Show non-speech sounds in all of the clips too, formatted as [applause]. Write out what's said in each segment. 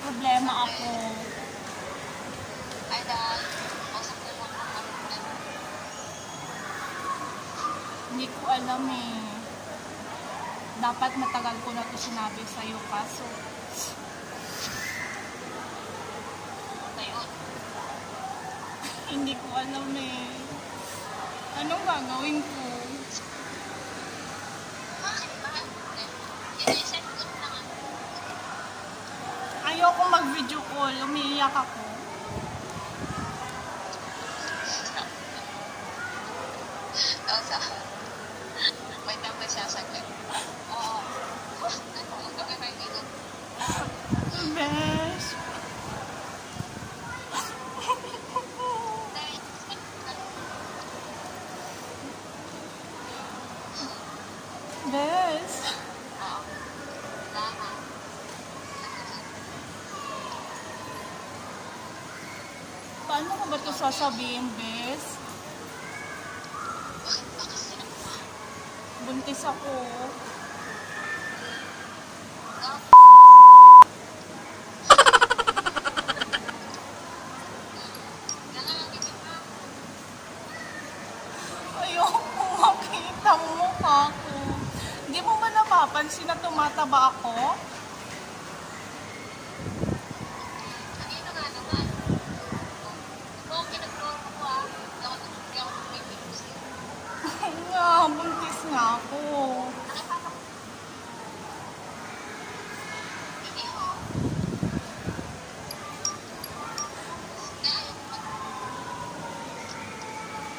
problema ako. Ay, dahil, kausap ko lang ang problema. Hindi ko alam eh. Dapat matagal ko na to sinabi sa'yo kaso Ngayon, hindi ko alam eh. Anong gagawin ko? bakit ba? I-send ko na nga. Ayoko mag-video call. Umiiyak ako. Tapos, ah, may tambay siya saglit. Oo. Ano, ang gabi may bigot. Bes. Bes. Oo. Tama. Paano ko ito sasabihin, Bes? Buntis ako. Nangangagitin ka. Ayoko makita mo mukha ko. Hindi mo ba napapansin na tumataba ako? Kanina nga naman. Oo, pinag-floor ko ah. Hindi ako hindi ako tumibig sa'yo. nga, buntis nga ako. Ano pa ako? Hindi ho. Hindi, ayaw ko mag-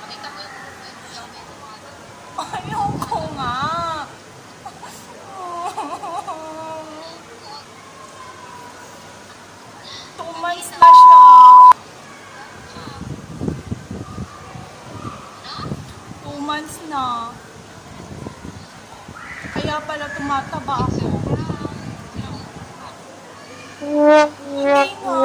Makita ko yung hindi ako may tumagal. Ayoko nga. Two months na siya. Two months na. Kaya pala tumataba ako. Hindi nga.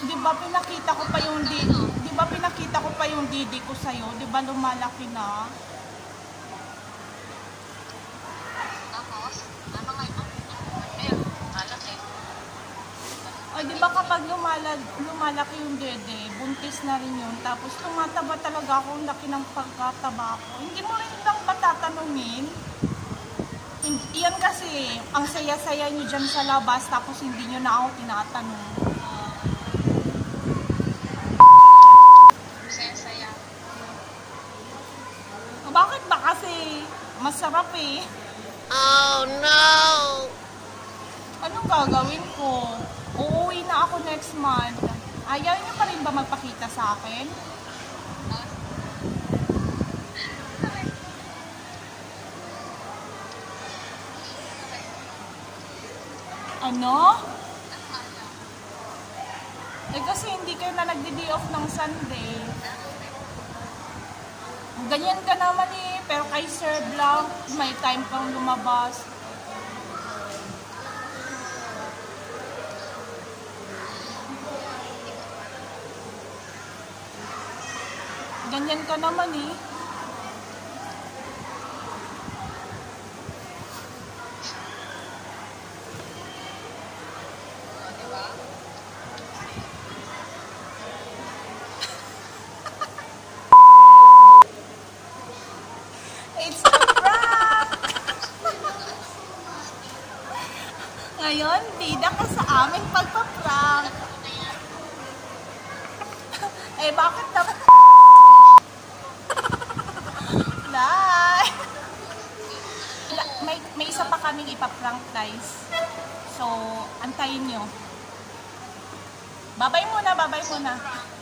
Di ba pinakita ko pa yung di, di ba pinakita ko pa yung didi ko sa'yo? Di ba lumalaki na? Tapos, ano nga ito? Ayun, malaki. Ay, di ba kapag lumala, lumalaki yung dede, buntis na rin yun. Tapos tumataba talaga ako, ang laki ng pagkataba ko. Hindi mo rin lang ba tatanungin? Hin- Yan kasi, ang saya-saya nyo dyan sa labas, tapos hindi nyo na ako tinatanong. Saya-saya. Bakit ba kasi? Masarap eh. Oh no! Anong gagawin ko? Uuwi na ako next month. Ayaw niyo pa rin ba magpakita sa akin? Ano? Eh kasi hindi kayo na nagdi-day off ng Sunday. Ganyan ka naman eh, pero kay Sir Blanc, may time kang lumabas. Ganyan ka naman eh. Di ba? It's a prank! Ngayon, bida ka sa aming pagpa-prank. eh, bakit na... Nay! La- may, may isa pa kaming ipaprank, guys. So, antayin nyo. Babay muna, babay muna.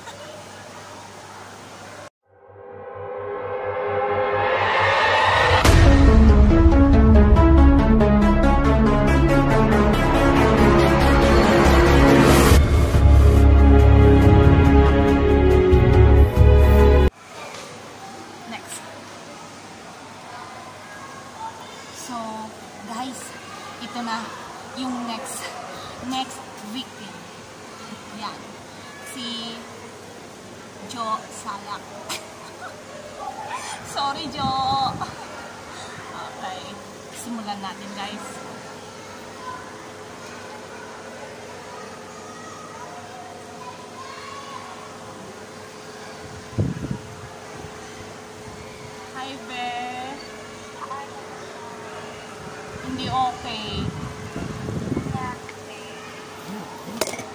Hindi okay.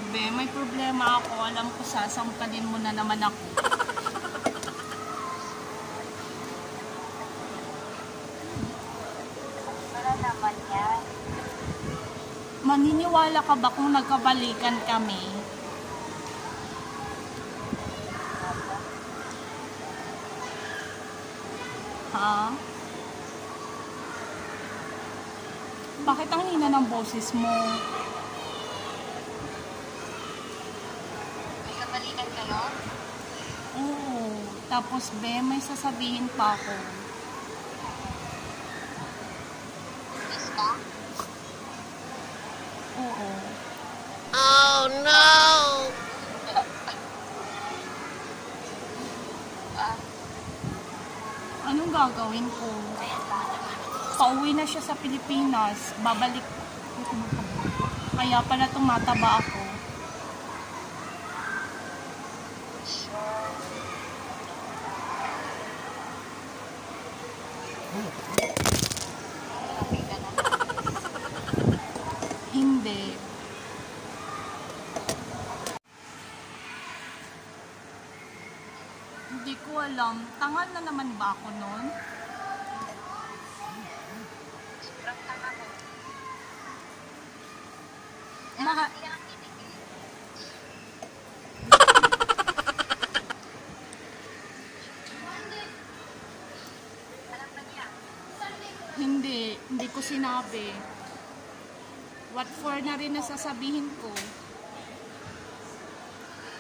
Be, may problema ako. Alam ko sasampalin mo na naman ako. Maniniwala ka ba kung nagkabalikan kami? Ha? Hina ng boses mo? May kabalikan kayo? Oo. Tapos, be, may sasabihin pa ako. Yes ka? Oh Oo. no! Ah, Anong gagawin ko? Pauwi na siya sa Pilipinas. Babalik. Kaya pala tumataba ako. Hindi. Hindi ko alam. Tangal na naman ba ako noon? Sobrang tanga mo. Mga, Hindi ang kinikil. Alam ba niya? Hindi. Hindi ko sinabi. What for na rin nasasabihin ko.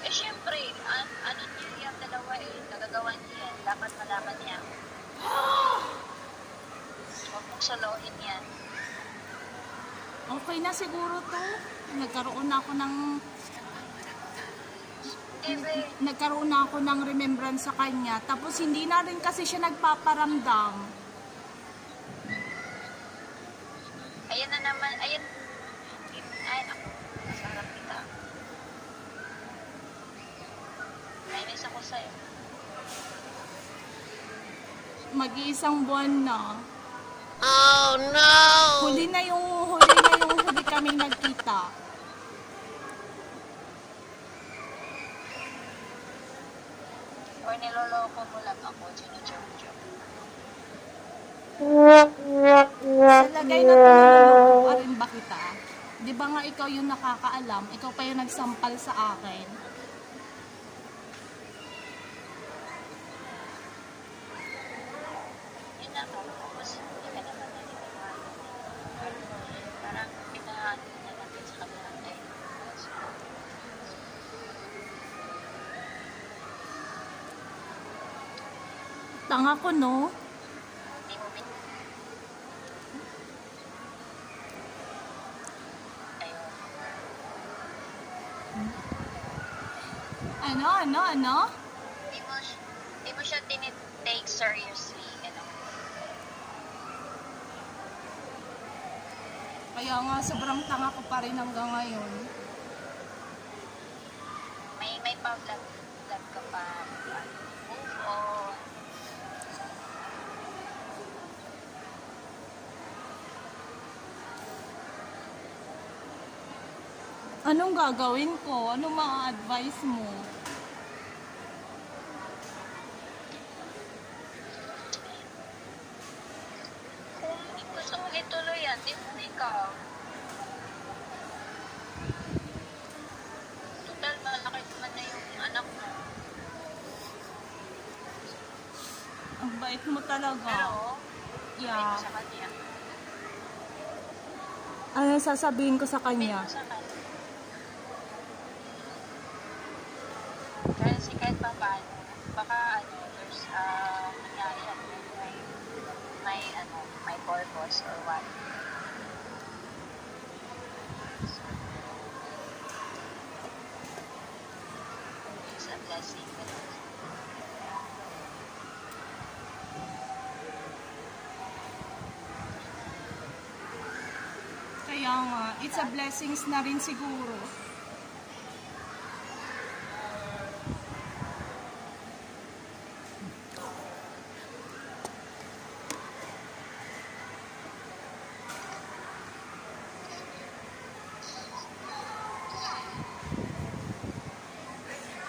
Eh, syempre, an ano niya yung dalawa eh, nagagawa niya yan. Dapat malaman niya. Huwag mong solohin yan. Okay na siguro to. Nagkaroon na ako ng Eh, be, nagkaroon na ako ng remembrance sa kanya. Tapos hindi na rin kasi siya nagpaparamdam. ayan na naman, ayan. Ay, ako, nasa harap kita. Nainis ako sa'yo. Mag-iisang buwan na. Oh no! Huli na yung huli na yung huli kaming nagkita. Or niloloko mo lang ako, joke-joke. Sa lagay na tulungan pa rin ba kita? Di ba nga ikaw yung nakakaalam? Ikaw pa yung nagsampal sa akin. Yun na nga, tapos hindi ka naman naniniwala. Parang pinaano na natin sa kabilang time. Tanga ko, no? Ano, ano, ano? Di mo, di mo siya tinitake seriously. Ano? Kaya nga, sobrang tanga ko pa rin hanggang ngayon. May, may pa-vlog vlog ka pa. Anong gagawin ko? Anong mga advice mo? Kung gusto mo ituloy yan, di mo ikaw. Total, malaki naman na yung anak mo. Ang bait mo talaga. Pero, Yeah. Ano sasabihin ko sa kanya? Sa kanya. Kasi kahit pa paano, baka ano, there's, uh, nangyari ano, may, may, ano, may purpose or what. blessing. Kaya nga, it's a blessings na rin siguro.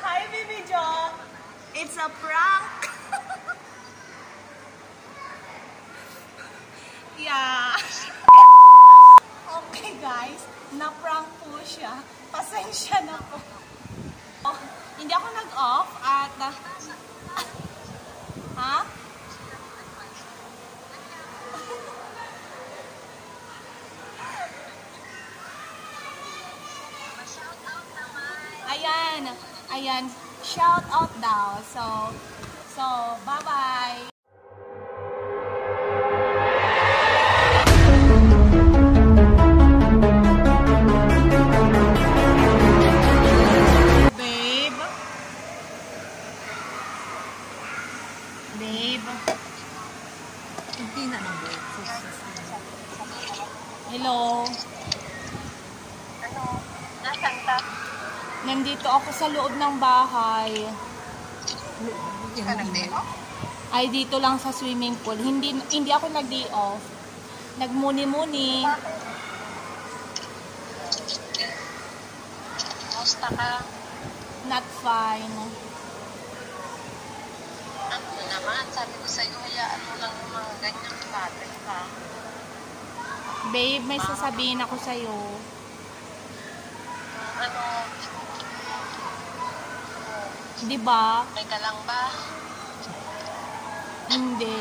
Hi, Baby Jo! It's a prank! yeah. Okay guys, na-prank po siya. Pasensya na po. Oh, hindi ako nag-off at... ah, ha? Ayan, ayan, shout out daw. So, so, bye-bye. Sa loob ng bahay. Ka? Ay, dito lang sa swimming pool. Hindi hindi ako nag-day off. Nagmuni-muni. Musta ka? Not fine. Ano naman? Sabi ko sa'yo, hayaan mo lang yung mga ganyang bagay ha. Babe, may sasabihin ako sa'yo. Ano? Di ba? May ka lang ba? Hindi.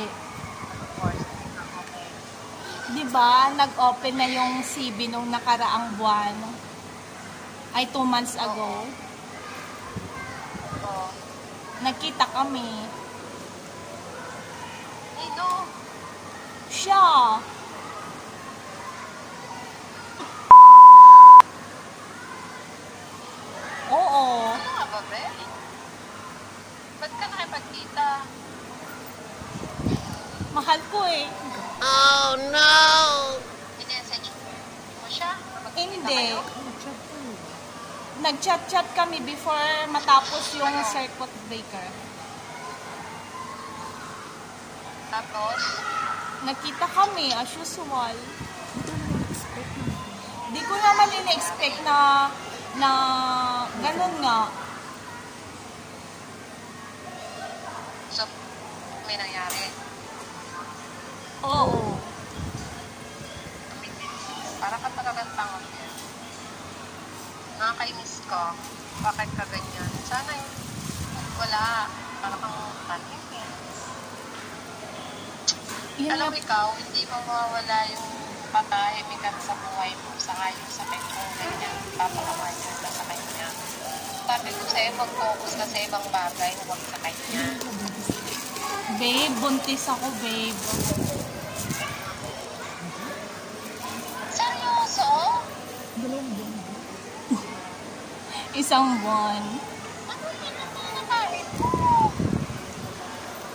Di ba? Nag-open na yung CB nung nakaraang buwan. Ay, two months ago. Oo. Nagkita kami. Nino, Siya. Oo. ano nga ba, be? Ba't ka nakipagkita? Mahal ko eh. Oh no! Minessage mo siya? Hindi. Nag-chat-chat kami before matapos yung circuit breaker. Tapos, Nagkita kami as usual. Di ko naman in-expect na na ganun nga. so, may nangyari. Oo. Para ka talagang tanga. Nakakainis ko. Bakit ka ganyan? Sana yung wala. Para kang tanim eh. Yun Alam mo ikaw, hindi mo mawala yung patahimikan sa buhay mo. Saka yung sakit mo ganyan. Papakamanya ka sa kanya. Sabi ko sa'yo, mag-focus ka sa ibang bagay. Huwag sa kanya. babe, buntis ako, babe. Nakain mo?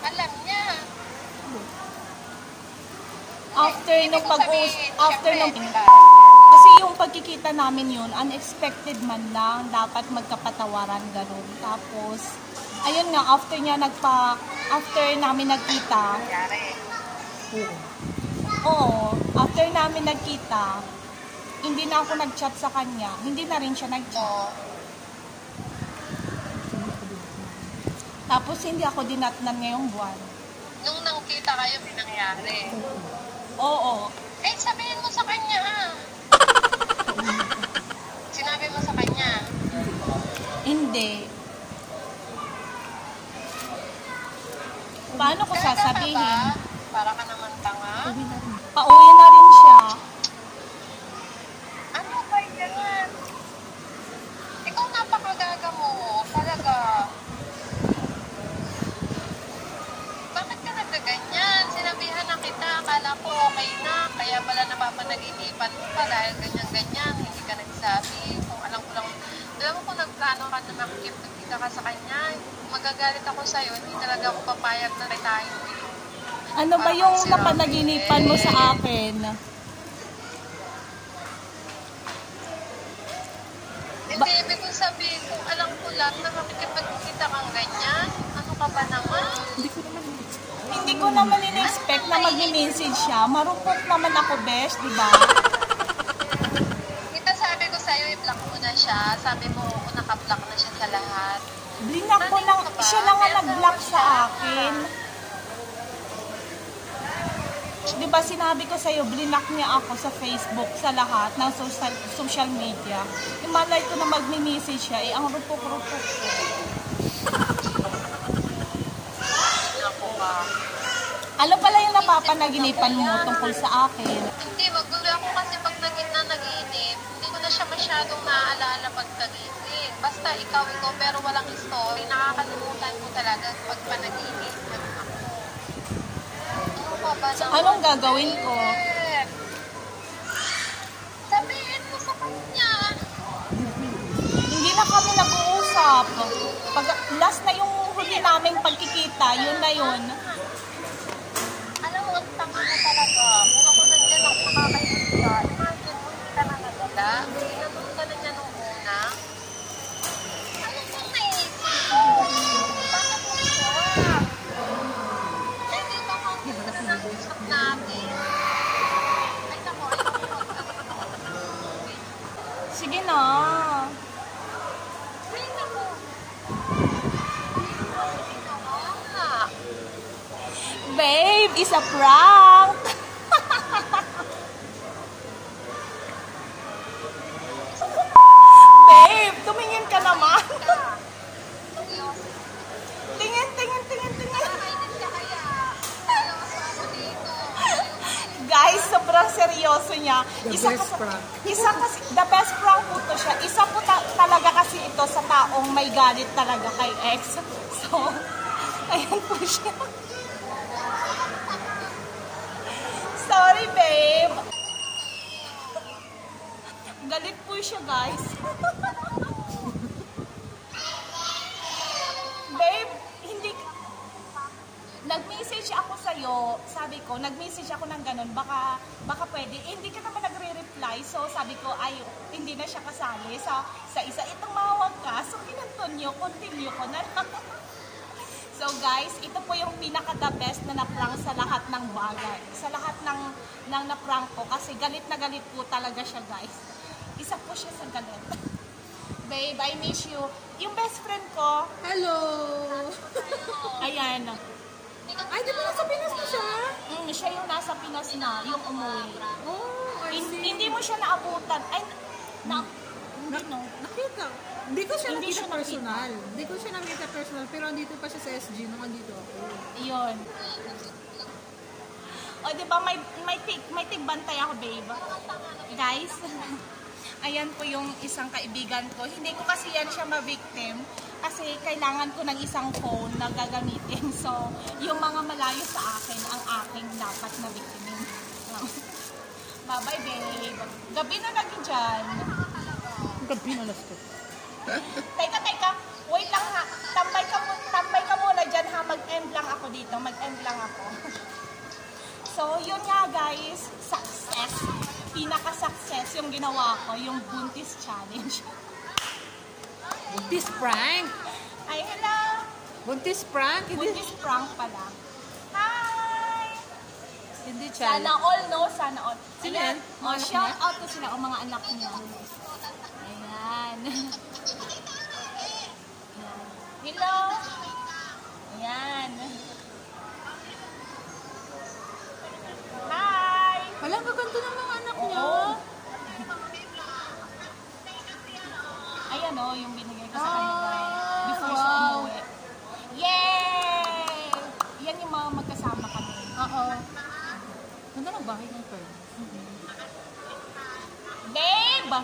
Alam niya. After nung pag sabihin, after nung kasi yung pagkikita namin yun, unexpected man lang, dapat magkapatawaran ganun. Tapos, ayun nga, after niya nagpa, after namin nagkita, oo, after namin nagkita, hindi na ako nag-chat sa kanya, hindi na rin siya nag-chat. Tapos, hindi ako dinatnan ngayong buwan. nung nangkita kayo, may nangyari. Oo, Eh, sabihin mo sa kanya, ah. [laughs] Sinabi mo sa kanya. hindi. Paano ko Talaga ka sasabihin? Para ka naman tanga. Pauwi na rin siya. Ano ba yan? Ikaw napakagaga mo. Talaga. Bakit ka nagkaganyan? Sinabihan na kita. Akala ko okay na. Kaya pala napapanaginipan mo pa dahil ganyan-ganyan. Hindi ka nagsabi. Kung alam ko lang. Alam mo kung nagplano ka na makikip ka ka sa kanya, magagalit ako sa'yo, hindi talaga ako papayag na tayo. eh. Ano ba yung napanaginipan mo sa akin? Hindi, ibig kong sabihin kung alam ko lang na makikipagkita kang ganyan, ano ka ba naman? Hindi ko naman in-expect na mag-message siya. Marupok naman ako, besh, di ba? Kita sabi ko sa'yo, i-block mo na siya. Sabi mo, kung naka-block na siya sa lahat. Blinak ko lang, siya lang ang nag-block sa akin. Di ba sinabi ko sa'yo, blinak niya ako sa Facebook, sa lahat ng social, social media. Imalay ko na mag-message siya, eh, ang rupok-rupok ko. Ako ba? Ano napapanaginipan mo tungkol sa akin? Hindi, magulo ako kasi pag naging na naginip, hindi ko na siya masyadong naaalala pag naginip. Basta ikaw, ikaw, pero walang story. Nakakalimutan ko talaga pag panaginip. Ano naman? Anong gagawin ko? Sabihin mo sa kanya. Hindi na kami nag-uusap. Pag, last na yung huli naming pagkikita, yun na yun. Alam mo, ang tanga mo talaga. Kung ako nandiyan ako makakainita, imagine mo hindi ka na nagala. Ginanong ka na niya nung una. Ano bang naisip mo? Bakit mo siya? Hindi ba kung nag-usap natin? Ay, naku, ayoko Sige na. Ay, naku. Ah. Babe, is a prank. [laughs] Babe, tumingin ka naman. [laughs] Tingin, tingin, tingin, tingin. Guys, sobrang seryoso niya. The isa best kasi, prank. Isa kasi, the best prank po to siya. Isa po ta- talaga kasi ito sa taong may galit talaga kay ex. [laughs] So, ayan po siya. Sorry, babe. Galit po siya, guys. babe, hindi nag-message ako sa'yo, sabi ko, nag-message ako ng ganun, baka, baka pwede. Eh, hindi ka naman nagre-reply, so sabi ko, ay, hindi na siya kasali sa, sa isa. Itong mawag ka, so kinontinue, continue ko na lang. [laughs] so guys, ito po yung pinaka-the best na na-prank sa lahat ng bagay. Sa lahat ng, ng na-prank ko, kasi galit na galit po talaga siya, guys. Isa po siya sa galit. [laughs] Babe, I miss you. Yung best friend ko, Hello! ayan, Ay, di ba nasa Pinas na siya? Mm, siya yung nasa Pinas na, yung umuwi. Oh, I see. hindi mo siya naabutan. Ay, na, hindi no. Nakita. Hindi ko siya Hindi nakita siya personal. Hindi ko siya nakita personal, pero andito pa siya sa SG nung andito ako. Yun. O, di ba, may, may, tig, may tigbantay ako, babe. Guys, [laughs] ayan po yung isang kaibigan ko. Hindi ko kasi yan siya ma-victim kasi kailangan ko ng isang phone na gagamitin. [laughs] So, yung mga malayo sa akin, ang aking dapat na victimin. Bye-bye, babe. Gabi na lagi dyan. Gabi na last. Teka, teka. Wait lang ha. Tambay ka, mu- tambay ka muna dyan ha. Mag-end lang ako dito. Mag-end lang ako. [laughs] so, yun nga guys. Success. Pinaka-success yung ginawa ko. Yung buntis challenge. [laughs] Buntis prank? Ay, hello. Buntis prank? Buntis prank pala. Hi! hindi Sana challenge. all, no? Sana all. Sino yan? Oh, Mga anak shout out to sila, o mga anak niya. Ayan. [laughs] Hello. Ayan. Hi! Wala, gaganda ng mga anak niya. Oo. Ayan o, yung binigay ko sa kanya guys. Before siya wow. umuwi. Yay! Yan yung mga magkasama kami. Oo. Ganda ng bahay ng Pearl. Babe!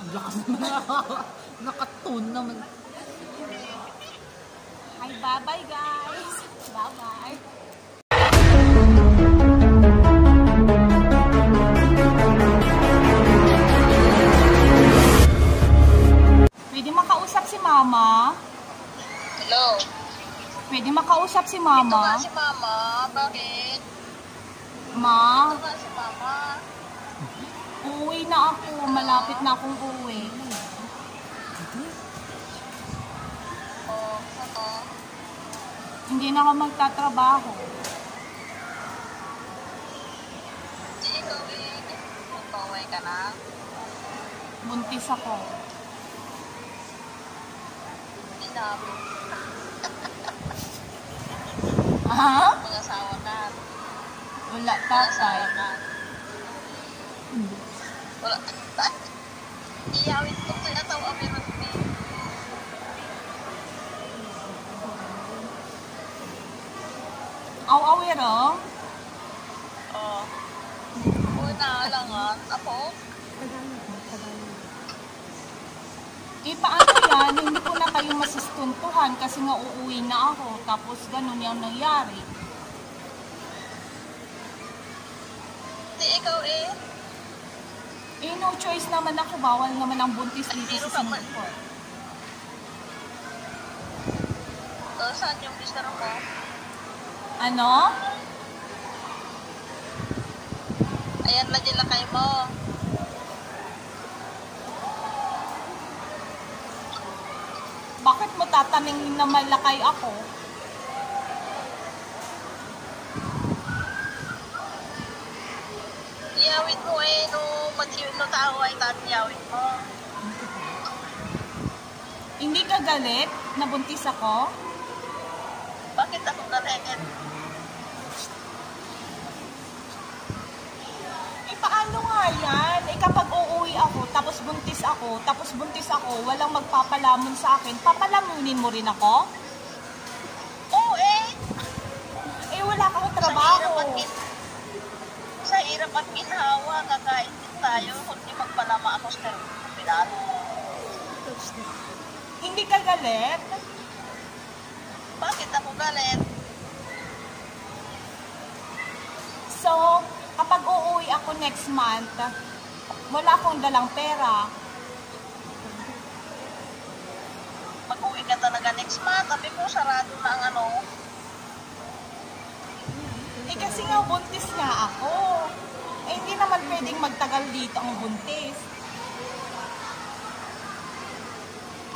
Ang lakas naman. [laughs] Nakatune naman. Ito nga mama? si Mama. Bakit? Ma, Ito nga si Mama. uwi na ako. Malapit na akong uwi. Oh, ano? Hindi na ako magtatrabaho. Di ikaw eh. Nagpaway ka na. Buntis ako. Hindi namin. Ha? Mga asawa ka. Wala, asawa ka. Wala. Iyawin ko ito na tawa pero. Aw-awero? Oh. Una langan. Ako? Eh, yan? Hindi ko na kayo masistuntuhan kasi nga uuwi na ako. Tapos ganun yung nangyari. Di ikaw eh. Eh, no choice naman ako. Bawal naman ang buntis dito sa Singapore. Uh, saan yung mister mo? Ano? Ayan yung lakay mo. Tatanungin na malakay ako? Iyawin mo eh, no, pati no tao ay tatiyawin mo. Hindi ka galit na buntis ako? Bakit ako galit? Eh, paano nga yan? Ako, tapos buntis ako, tapos buntis ako, walang magpapalamon sa akin, papalamunin mo rin ako? Oo eh, Eh, wala kang sa hirap trabaho. at gin... Sa hirap at ginhawa, kakain din tayo, kundi magpalama ako sa terminal. Hindi ka galit? Bakit ako galit? So, kapag uuwi ako next month, wala akong dalang pera. Mag-uwi ka talaga next month, sabi ko sarado na ang ano. Eh, kasi nga buntis nga ako. Eh, hindi naman pwedeng magtagal dito ang buntis.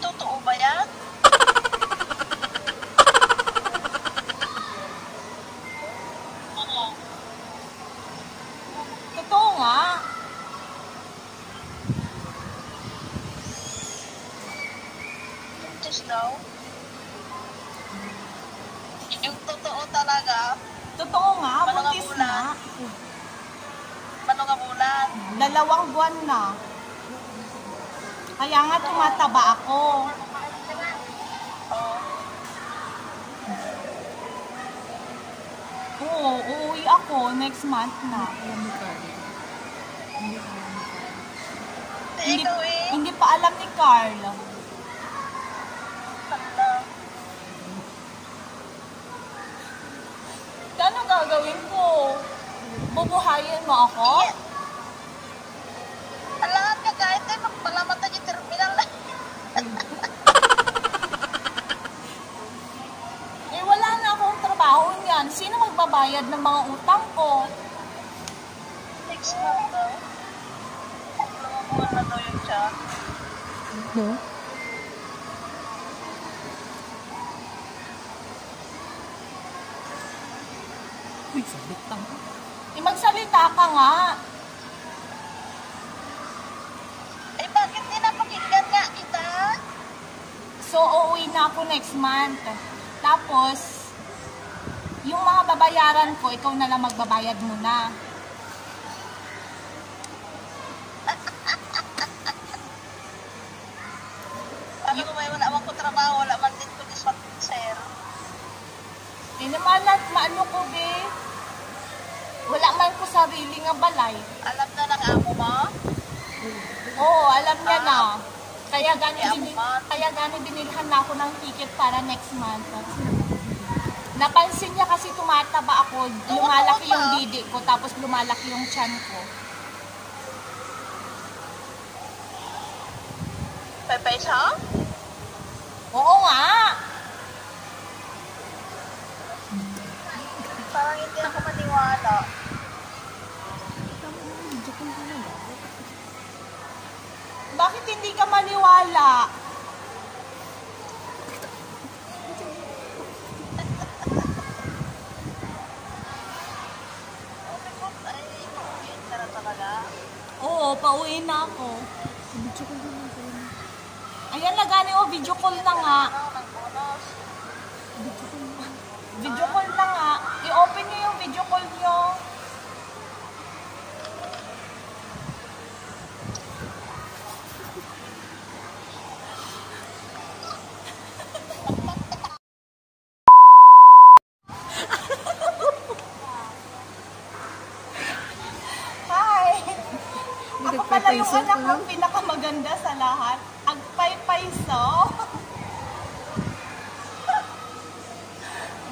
Totoo ba yan? Oo. Totoo nga. Buntis daw. Yung totoo talaga, Totoo nga, Ano buntis muna? nga. paano nga bulan? Dalawang buwan na. Kaya nga tumataba ako. Oo. Oo, uuwi ako next month na. Alam ni Carly. Hindi alam ni Carly. Hindi, Hindi, ikaw eh. hindi pa alam ni Carl. Hala. Ano gagawin ko? Bubuhayin mo ako? Alam ka kahit ay magpalamatan yung terminal na. [laughs] Eh, wala na akong trabaho niyan. Sino magbabayad ng mga utang ko? Next month daw. Dalawang buwan na daw yung siya. No? Uy, sabit lang. Eh, magsalita ka nga. Eh bakit di napakinggan nga kita? So, uuwi na ako next month. Tapos, yung mga babayaran ko, ikaw na lang magbabayad muna. Oo, alam niya ah. na. Kaya gani, binil, kaya gani binilhan na ako ng ticket para next month. Napansin niya kasi tumataba ako, lumalaki yung didi ko, tapos lumalaki yung chan ko. Pepe siya? Oo nga! Parang hindi ako maniwala. Ay, yun ka na talaga. Oo, pauwi na ako. Ayan na gani oh, video call na nga. Video call na nga. I-open niyo yung video call niyo. Hi! Ako pala yung Nagpapaiso anak ka? kong pinakamaganda sa lahat. Agpay-paiso. [laughs]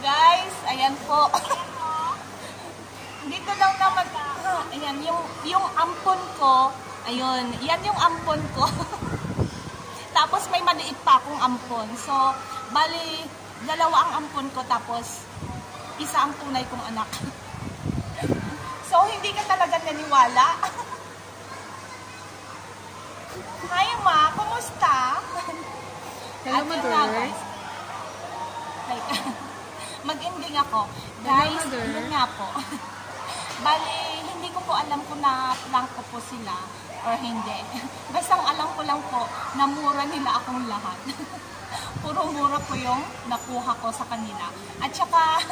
Guys, ayan po. [laughs] Dito lang naman. Ayan, yung, yung ampon ko. Ayun, yan yung ampon ko. [laughs] tapos may maliit pa akong ampon. So, bali, dalawa ang ampon ko. Tapos, isa ang tunay kong anak. so, hindi ka talaga naniwala. Hi, Ma. Kumusta? Hello, mother. nga, guys. Ay, [laughs] Mag-ending ako. Hello, Guys, mother. yun nga po. [laughs] Bali, hindi ko po alam kung na-plank ko po sila or hindi. [laughs] Basta alam ko lang po, na mura nila akong lahat. Puro mura po yung nakuha ko sa kanila. At saka,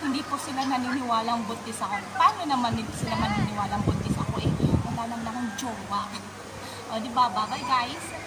hindi po sila naniniwalang buntis ako. Paano naman sila maniniwalang buntis ako eh? Wala naman akong jowa. O, di ba? Bye-bye, guys.